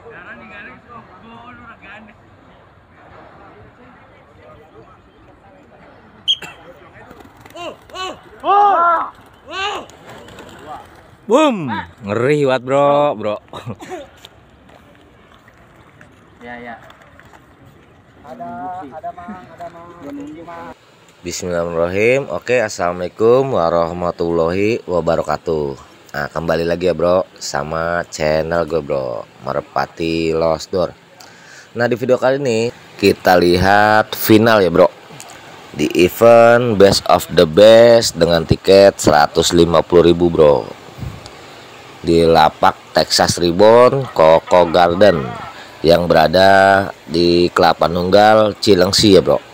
Sekarang ninggalin gol udah gandeng. Boom, ngeri banget bro, bro. Ya ya. Ada ada mang, ada mang. Bismillahirrahmanirrahim. Oke, assalamualaikum warahmatullahi wabarakatuh. Nah, kembali lagi ya bro, sama channel gue bro, Merpati Lost Door. Nah, di video kali ini kita lihat final ya bro, di event Best of the Best dengan tiket 150.000 bro. Di lapak Texas Ribbon Coco Garden yang berada di Kelapa Nunggal Cilengsi ya bro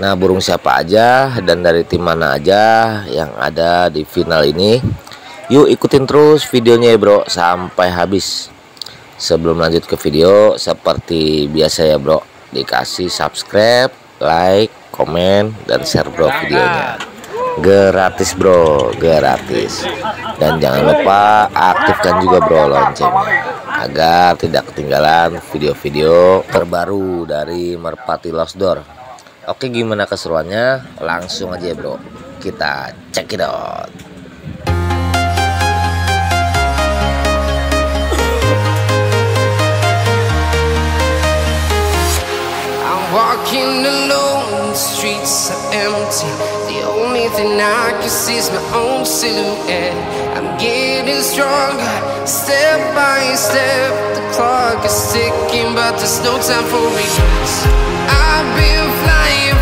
Nah burung siapa aja dan dari tim mana aja yang ada di final ini? Yuk ikutin terus videonya ya bro sampai habis. Sebelum lanjut ke video seperti biasa ya bro Dikasih subscribe, like, komen, dan share bro videonya. Gratis bro gratis. Dan jangan lupa aktifkan juga bro loncengnya agar tidak ketinggalan video-video terbaru dari Merpati Lost Door oke gimana keseruannya langsung aja bro kita check it out I'm walking alone, the streets are empty. The only thing I can see is my own silhouette. I'm getting stronger, step by step. The clock is ticking, but there's no time for regrets. I've been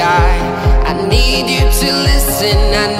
Sky. I need you to listen, I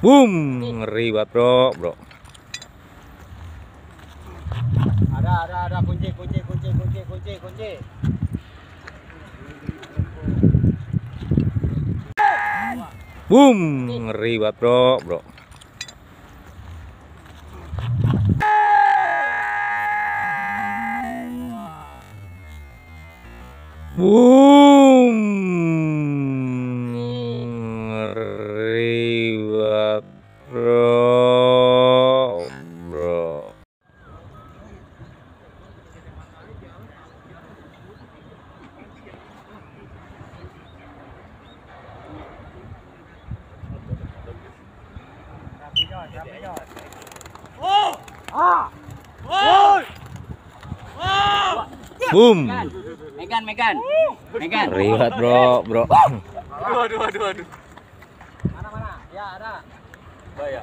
Boom, ngeri banget bro, bro. Ada, ada, ada kunci, kunci, kunci, kunci, kunci, kunci. Boom, ngeri banget bro, bro. Boom, Boom, Megan, Megan. Megan. banget bro, bro. Aduh, aduh, aduh, aduh. Mana, mana? Ya, ada. Bahaya.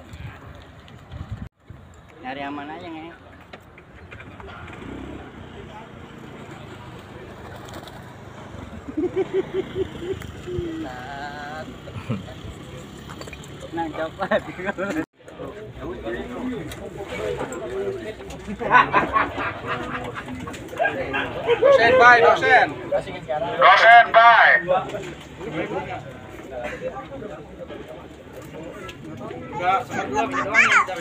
Nyari yang mana aja nih? Nah, coklat. Dosen, bye, dosen. Dosen, bye.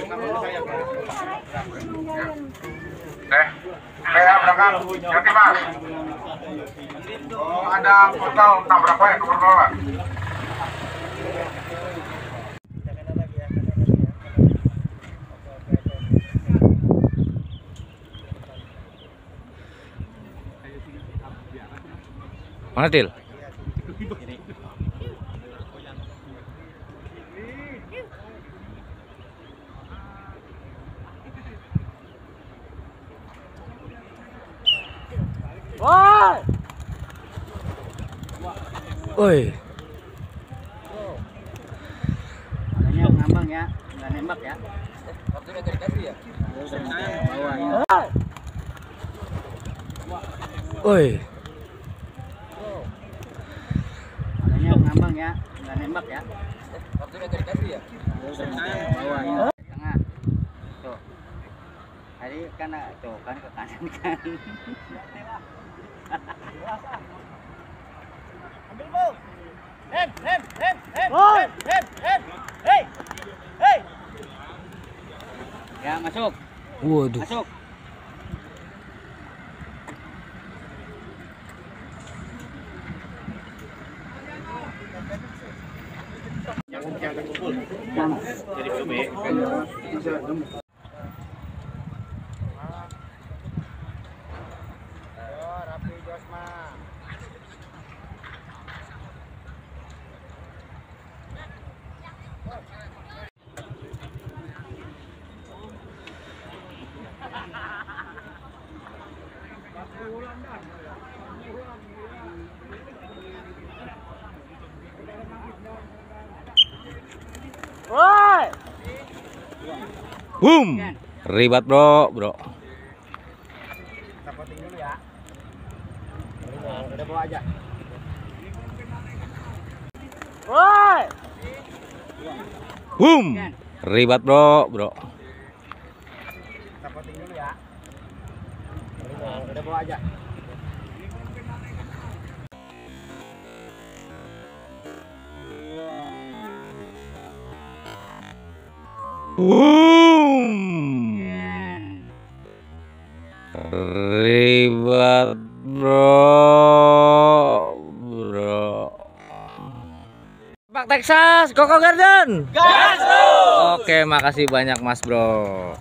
Nama saya. Eh, berangkat. Ganti mas. Oh, ada portal tabrak ya ke portal. Mana Dil? Woi! Ngambang ya, nggak nembak ya. Waktu udah dikasih? Bawa woi. Ngambang ya, nggak nembak ya. Waktu udah dikasih ya? Bawa ya. Tengah. Tuh. Tadi kan tuh kan ke kanan kan. Woi! Ya masuk, Waduh. masuk. Boom. Ngeri banget bro, bro. Kita potting dulu ya. Udah, bawa aja. Woi! Boom. Ngeri banget bro, bro. Kita potting dulu ya. Udah bawa aja. Boom. Banget bro, bro. Pak Texas, Koko Garden. Gas Oke, makasih banyak Mas Bro.